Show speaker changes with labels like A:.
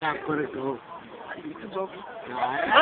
A: Not put it go.
B: I